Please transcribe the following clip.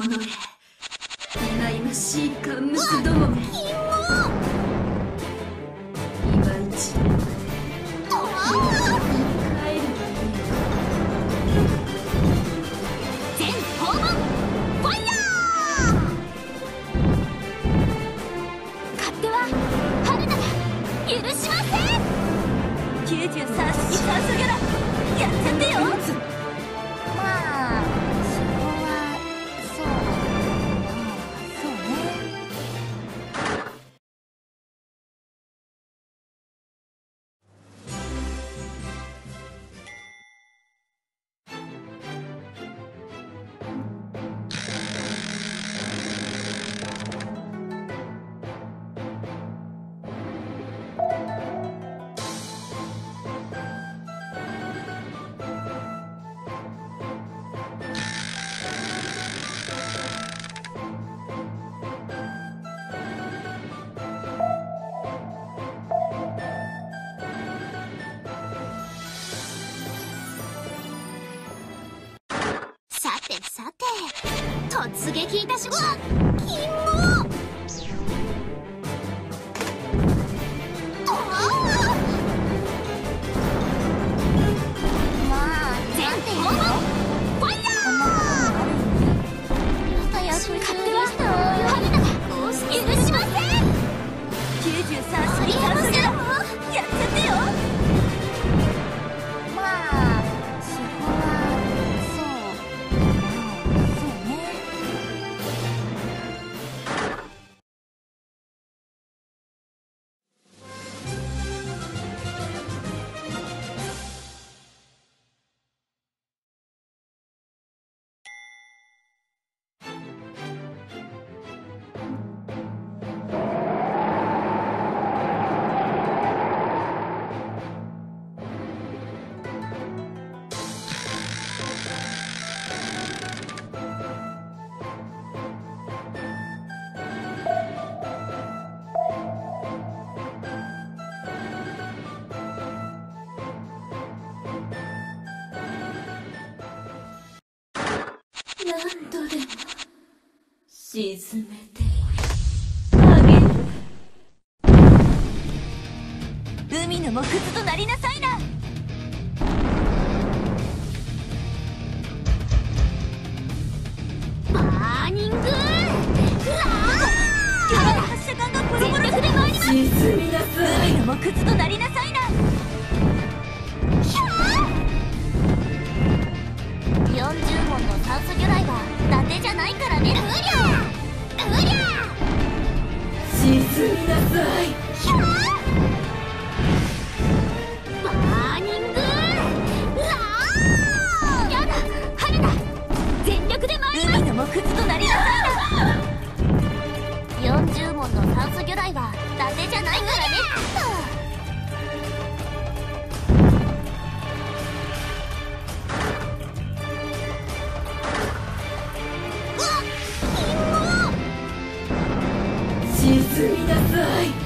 者へ忌々しいカンムスどもめ93式酸素ギャラやっちゃってよ突撃いたします。キモ何度でも沈めて。あげる。海の藻屑となりなさいな。 Burning。Love。発射管がボロボロ全力で参ります。沈みなさい海の藻屑となりなさいないからねうりゃうりゃ沈みなさいひゃー!バー!ニングラー!やだ春だ全力で参ります海の木図となりなさいな40問の酸素魚雷は伊達じゃないからねみなさい。